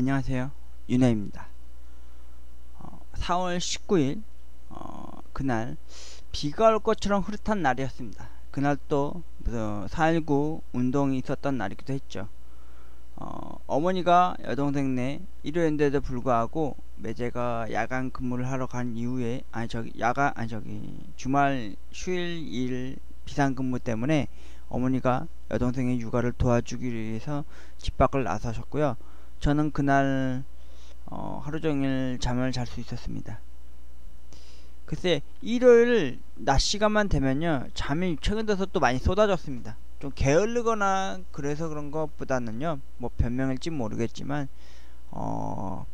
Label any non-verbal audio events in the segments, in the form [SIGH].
안녕하세요. 윤혜입니다. 어, 4월 19일 어, 그날 비가 올 것처럼 흐릿한 날이었습니다. 그날 또 4.19 운동이 있었던 날이기도 했죠. 어, 어머니가 여동생네 일요일인데도 불구하고 매제가 야간 근무를 하러 간 이후에 아니 저기 야간 아니 저기 주말 휴일 일 비상 근무 때문에 어머니가 여동생의 육아를 도와주기 위해서 집 밖을 나서셨고요. 저는 그날 어, 하루 종일 잠을 잘 수 있었습니다. 글쎄 일요일 낮 시간만 되면요 잠이 최근 들어서 또 많이 쏟아졌습니다. 좀 게을르거나 그래서 그런 것보다는요 뭐 변명일지 모르겠지만 어,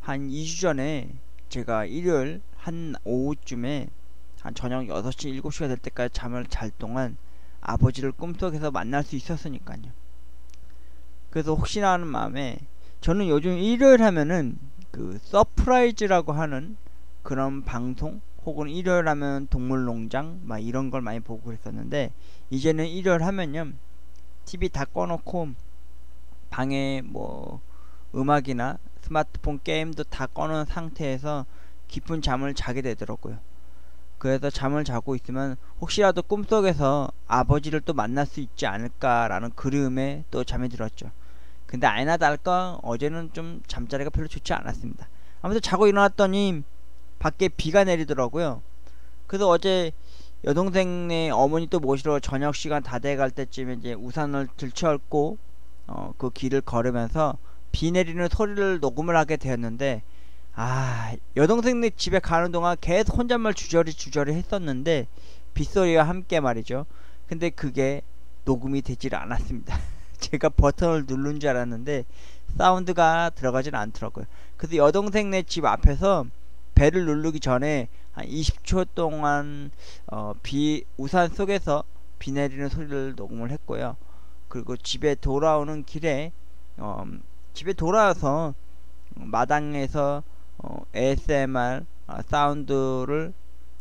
한 2주 전에 제가 일요일 한 오후쯤에 한 저녁 6시 7시가 될 때까지 잠을 잘 동안 아버지를 꿈속에서 만날 수 있었으니까요. 그래서 혹시나 하는 마음에 저는 요즘 일요일 하면은 그 서프라이즈라고 하는 그런 방송 혹은 일요일 하면 동물농장 막 이런 걸 많이 보고 그랬었는데 이제는 일요일 하면요 TV 다 꺼놓고 방에 뭐 음악이나 스마트폰 게임도 다 꺼놓은 상태에서 깊은 잠을 자게 되더라고요. 그래서 잠을 자고 있으면 혹시라도 꿈속에서 아버지를 또 만날 수 있지 않을까라는 그리움에 또 잠이 들었죠. 근데 아니나 다를까 어제는 좀 잠자리가 별로 좋지 않았습니다. 아무튼 자고 일어났더니 밖에 비가 내리더라고요. 그래서 어제 여동생네 어머니 또 모시러 저녁 시간 다 돼갈 때쯤에 이제 우산을 들쳐안고 어, 그 길을 걸으면서 비 내리는 소리를 녹음을 하게 되었는데 아 여동생네 집에 가는 동안 계속 혼잣말 주저리 주저리 했었는데 빗소리와 함께 말이죠. 근데 그게 녹음이 되질 않았습니다. [LAUGHS] 제가 버튼을 누른 줄 알았는데 사운드가 들어가진 않더라고요. 그래서 여동생네 집 앞에서 배를 누르기 전에 한 20초 동안 어, 비 우산 속에서 비 내리는 소리를 녹음을 했고요. 그리고 집에 돌아오는 길에 어, 집에 돌아와서 마당에서 어, ASMR 어, 사운드를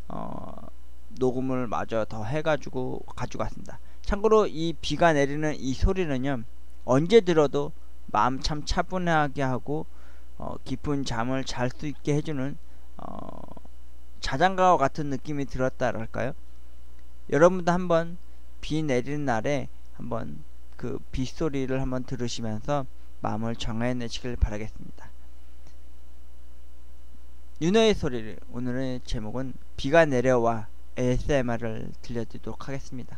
어, 녹음을 마저 더 해가지고 가지고 왔습니다. 참고로 이 비가 내리는 이 소리는요 언제 들어도 마음 참 차분하게 하고 어, 깊은 잠을 잘 수 있게 해주는 어, 자장가와 같은 느낌이 들었다랄까요? 여러분도 한번 비 내리는 날에 한번 그 빗소리를 한번 들으시면서 마음을 정해내시길 바라겠습니다. 윤호의 소리를 오늘의 제목은 비가 내려와 ASMR을 들려드리도록 하겠습니다.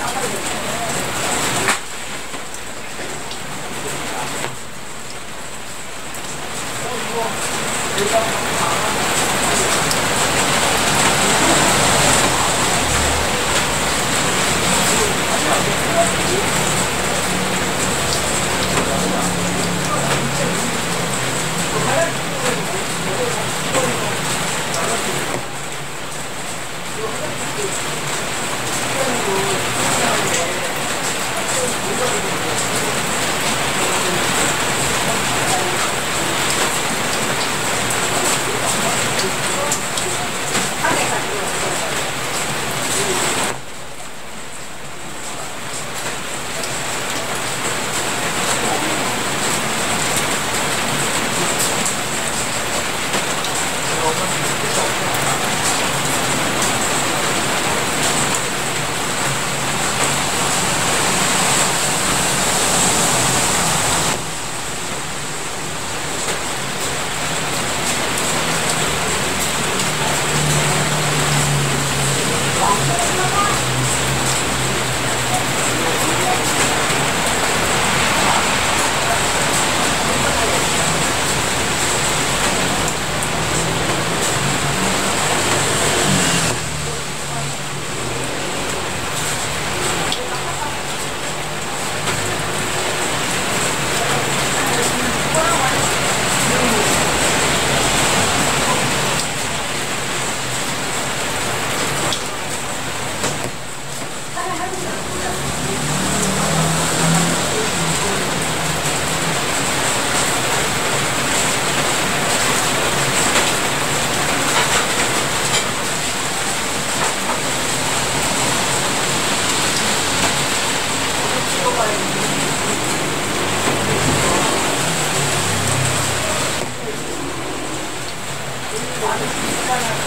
Thank you.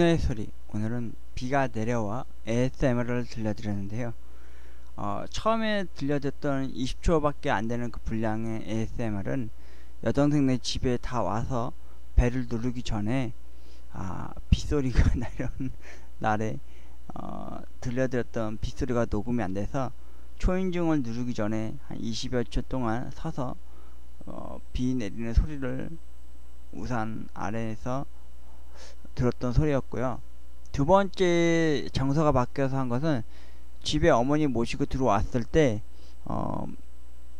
호의 소리. 오늘은 비가 내려와 ASMR을 들려드렸는데요. 어, 처음에 들려줬던 20초밖에 안되는 그 분량의 ASMR은 여동생네 집에 다 와서 배를 누르기 전에 아, 빗소리가 [LAUGHS] 나려는 날에 어, 들려드렸던 빗소리가 녹음이 안돼서 초인종을 누르기 전에 한 20여 초 동안 서서 어, 비 내리는 소리를 우산 아래에서 들었던 소리였고요. 두 번째 장소가 바뀌어서 한 것은 집에 어머니 모시고 들어왔을 때 어,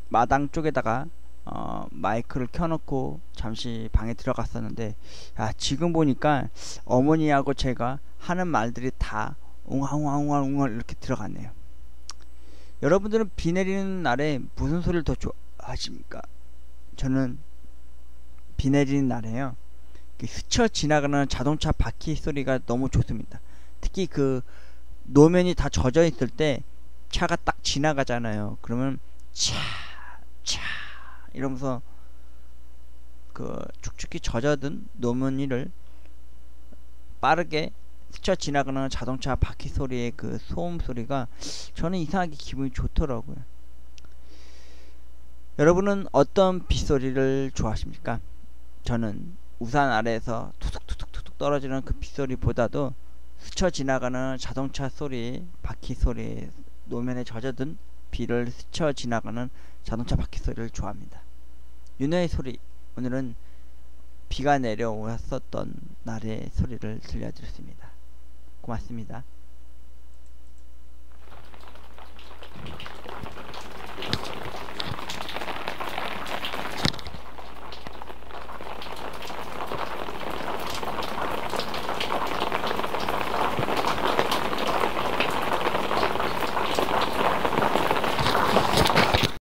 마당 쪽에다가 어, 마이크를 켜놓고 잠시 방에 들어갔었는데 야, 지금 보니까 어머니하고 제가 하는 말들이 다 웅얼웅얼웅얼 이렇게 들어갔네요. 여러분들은 비 내리는 날에 무슨 소리를 더 좋아하십니까? 저는 비 내리는 날에요. 스쳐 지나가는 자동차 바퀴 소리가 너무 좋습니다. 특히 그 노면이 다 젖어 있을 때 차가 딱 지나가잖아요. 그러면 차, 차 이러면서 그 축축히 젖어든 노면 위를 빠르게 스쳐 지나가는 자동차 바퀴 소리의 그 소음 소리가 저는 이상하게 기분이 좋더라고요. 여러분은 어떤 빗소리를 좋아하십니까? 저는 우산 아래에서 투둑투둑투둑 떨어지는 그 빗소리보다도 스쳐 지나가는 자동차 소리, 바퀴 소리, 노면에 젖어든 비를 스쳐 지나가는 자동차 바퀴 소리를 좋아합니다. 윤회의 소리, 오늘은 비가 내려왔었던 날의 소리를 들려드렸습니다. 고맙습니다.